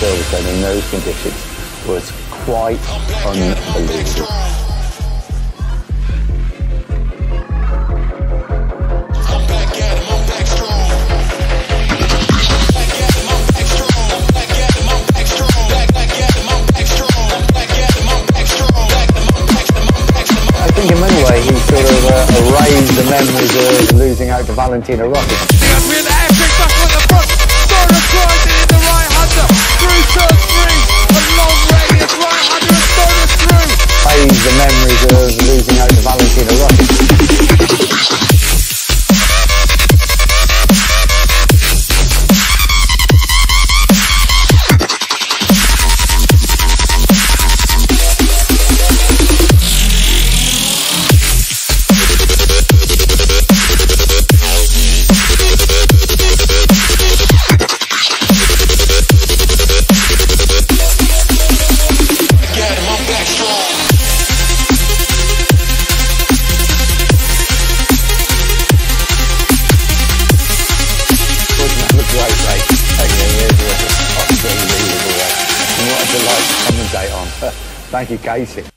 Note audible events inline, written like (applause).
those conditions was quite unbelievable. I think in many ways he sort of uh, erased the memories of losing out to Valentino Rossi. Delight on. (laughs) Thank you, Casey.